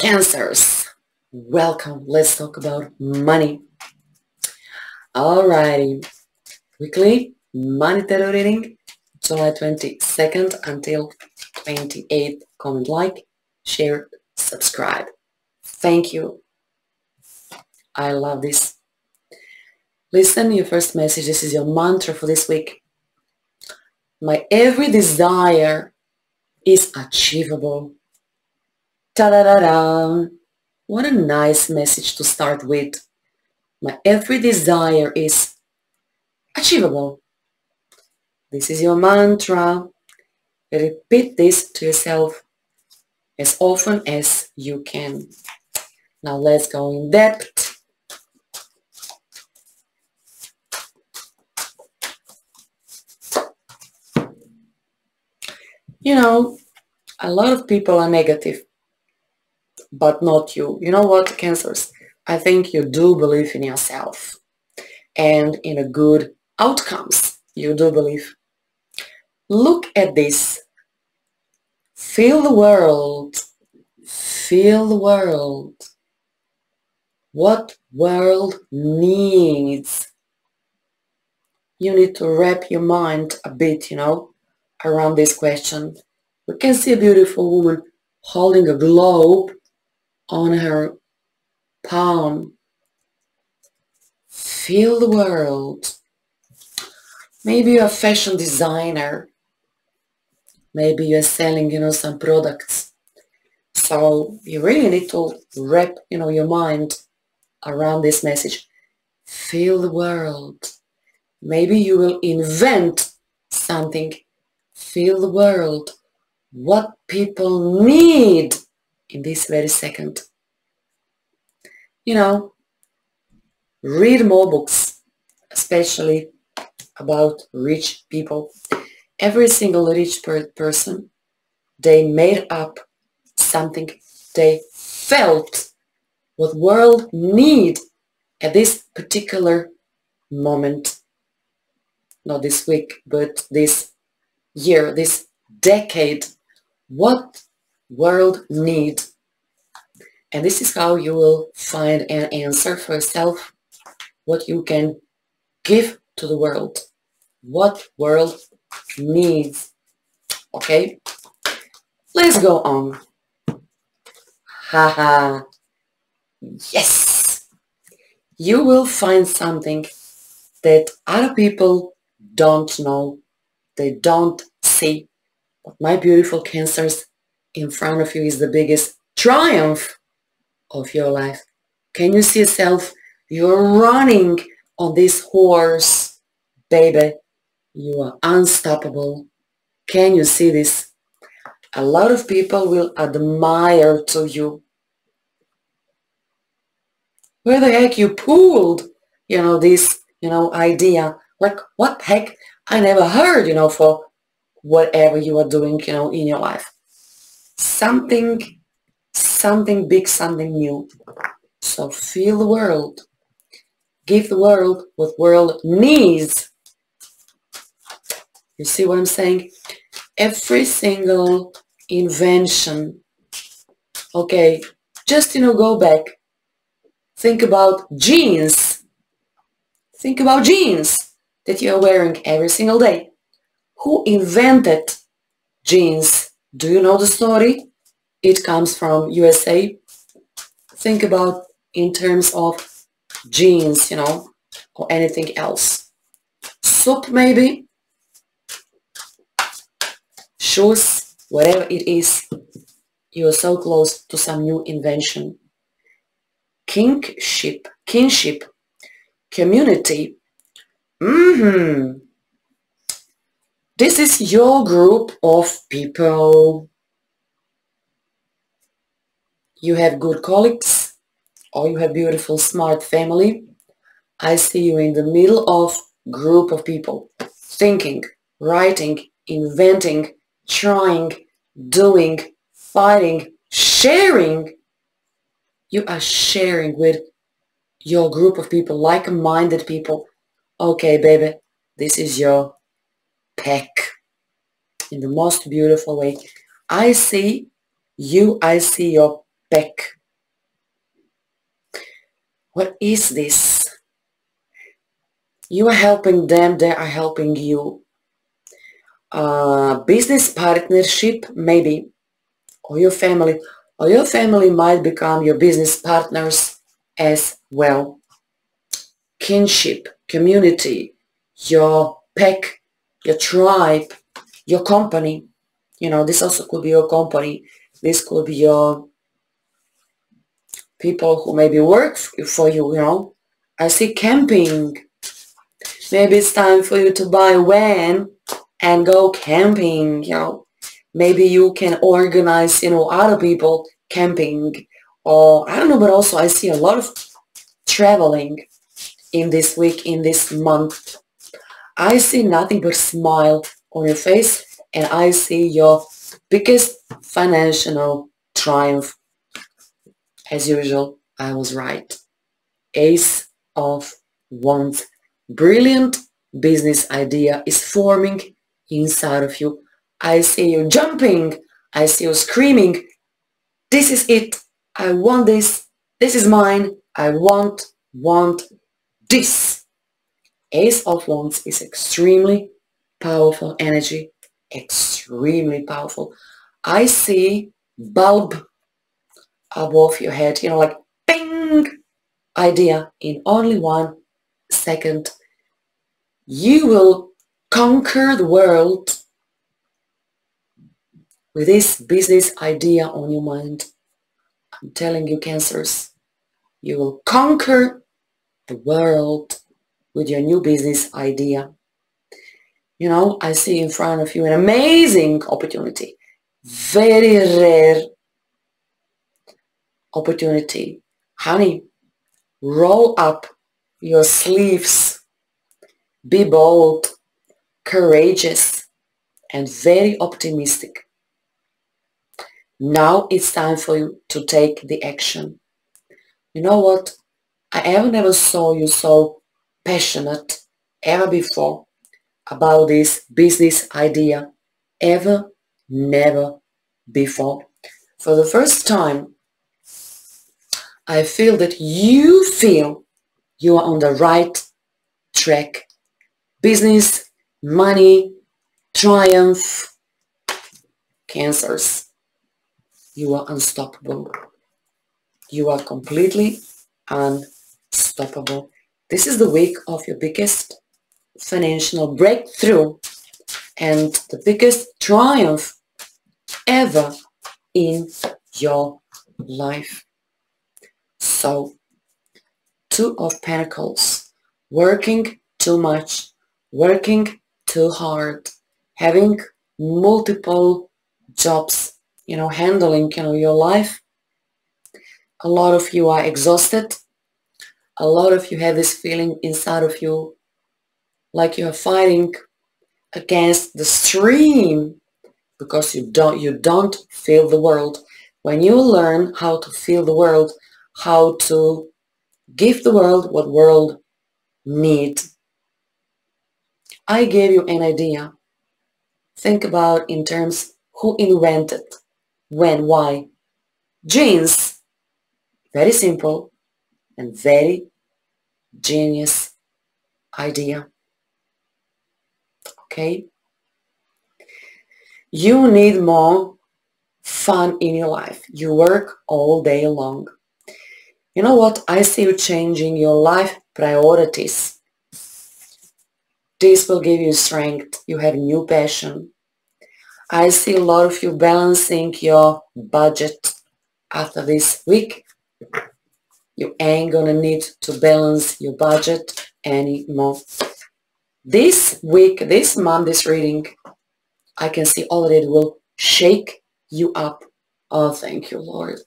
Cancers, welcome. Let's talk about money. Alrighty, weekly money tarot reading, July 22nd until 28th. Comment, like, share, subscribe. Thank you. I love this. Listen, your first message. This is your mantra for this week. My every desire is achievable. Ta-da-da-da. What a nice message to start with. My every desire is achievable. This is your mantra. Repeat this to yourself as often as you can. Now let's go in depth. You know, a lot of people are negative, but not you. You know what, cancers? I think you do believe in yourself and in a good outcomes. You do believe. Look at this. Feel the world. Feel the world. What world needs. You need to wrap your mind a bit, you know, around this question. We can see a beautiful woman holding a globe on her palm. Feel the world. Maybe you're a fashion designer. Maybe you're selling, you know, some products. So you really need to wrap, you know, your mind around this message. Feel the world. Maybe you will invent something. Feel the world. What people need in this very second. You know, read more books, especially about rich people. Every single rich per person, they made up something they felt what world need at this particular moment. Not this week, but this year, this decade. What world need and this is how you will find an answer for yourself, what you can give to the world, what world needs. Okay, let's go on. Haha. yes. You will find something that other people don't know, they don't see. But my beautiful cancers in front of you is the biggest triumph of your life. Can you see yourself? You're running on this horse, baby. You are unstoppable. Can you see this? A lot of people will admire to you. Where the heck you pulled, you know, this, you know, idea. Like, what heck? I never heard, you know, for whatever you are doing, you know, in your life. Something something big, something new. So feel the world. Give the world what world needs. You see what I'm saying? Every single invention. Okay, just, you know, go back. Think about jeans. Think about jeans that you are wearing every single day. Who invented jeans? Do you know the story? it comes from USA. Think about in terms of jeans, you know, or anything else. Soup maybe, shoes, whatever it is, you are so close to some new invention. Kingship, kinship, community. Mm-hmm. This is your group of people. You have good colleagues or you have beautiful smart family. I see you in the middle of group of people thinking writing inventing trying doing fighting sharing. You are sharing with your group of people like-minded people. Okay baby this is your pack in the most beautiful way i see you i see your pack. What is this? You are helping them, they are helping you. Uh, business partnership, maybe, or your family, or your family might become your business partners as well. Kinship, community, your pack, your tribe, your company. You know, this also could be your company. This could be your people who maybe work for you, you know. I see camping. Maybe it's time for you to buy a van and go camping, you know. Maybe you can organize, you know, other people camping or I don't know, but also I see a lot of traveling in this week, in this month. I see nothing but smile on your face and I see your biggest financial triumph. As usual, I was right. Ace of Wands. Brilliant business idea is forming inside of you. I see you jumping. I see you screaming. This is it. I want this. This is mine. I want, want this. Ace of Wands is extremely powerful energy. Extremely powerful. I see bulb above your head, you know, like ping idea in only one second. You will conquer the world with this business idea on your mind. I'm telling you, cancers, you will conquer the world with your new business idea. You know, I see in front of you an amazing opportunity, very rare opportunity. Honey, roll up your sleeves, be bold, courageous, and very optimistic. Now it's time for you to take the action. You know what? I ever never saw you so passionate ever before about this business idea. Ever, never before. For the first time, I feel that you feel you are on the right track. Business, money, triumph, cancers you are unstoppable. You are completely unstoppable. This is the week of your biggest financial breakthrough and the biggest triumph ever in your life. So, Two of Pentacles, working too much, working too hard, having multiple jobs you know, handling, you know, your life. A lot of you are exhausted. A lot of you have this feeling inside of you like you are fighting against the stream because you don't you don't feel the world. When you learn how to feel the world, how to give the world what world need. I gave you an idea. Think about in terms who invented when, why. Jeans, very simple and very genius idea. Okay? You need more fun in your life. You work all day long. You know what? I see you changing your life priorities. This will give you strength. You have new passion. I see a lot of you balancing your budget after this week. You ain't gonna need to balance your budget anymore. This week, this month, this reading, I can see already it will shake you up. Oh, thank you, Lord.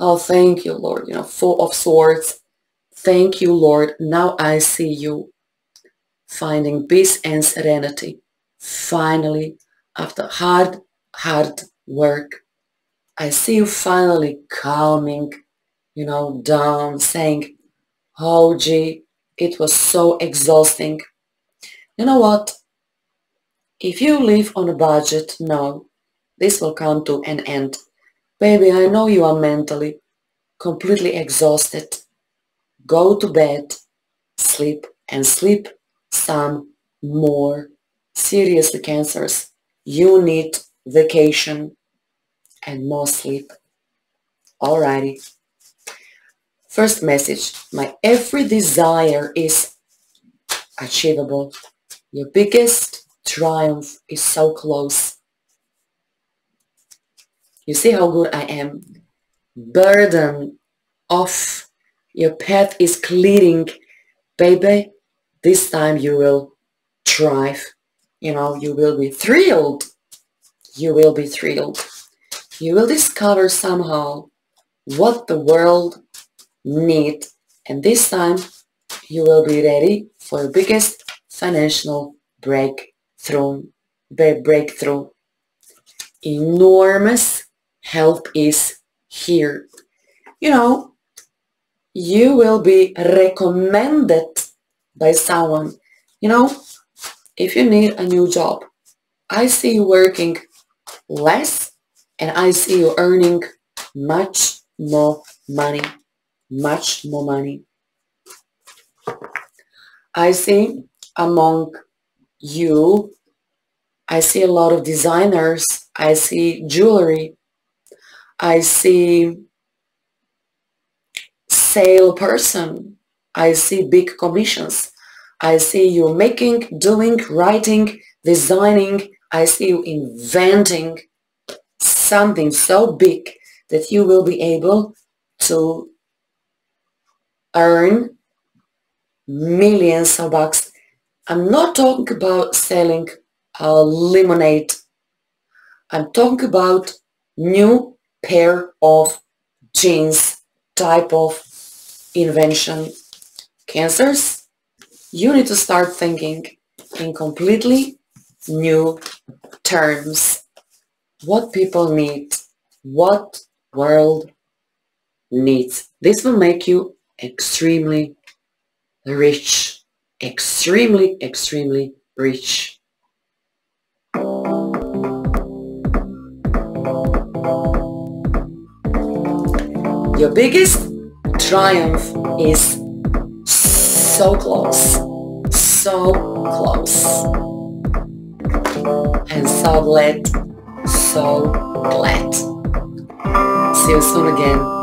Oh, thank you, Lord. You know, Four of Swords. Thank you, Lord. Now I see you finding peace and serenity. Finally, after hard, hard work, I see you finally calming, you know, down, saying, oh gee, it was so exhausting. You know what? If you live on a budget, no, this will come to an end. Baby, I know you are mentally completely exhausted, go to bed, sleep and sleep some more. Seriously, cancers, you need vacation and more sleep. Alrighty. First message, my every desire is achievable. Your biggest triumph is so close. You see how good I am. Burden off. Your path is clearing. Baby, this time you will thrive. You know, you will be thrilled. You will be thrilled. You will discover somehow what the world need. And this time you will be ready for your biggest financial breakthrough breakthrough. Enormous help is here. You know you will be recommended by someone. You know if you need a new job i see you working less and i see you earning much more money much more money. I see among you, I see a lot of designers. I see jewelry. I see sale person. I see big commissions. I see you making, doing, writing, designing. I see you inventing something so big that you will be able to earn millions of bucks. I'm not talking about selling a lemonade. I'm talking about new pair of jeans type of invention. Cancers, you need to start thinking in completely new terms. What people need, what world needs. This will make you extremely rich, extremely, extremely rich. Your biggest triumph is so close, so close. And so glad, so glad. See you soon again.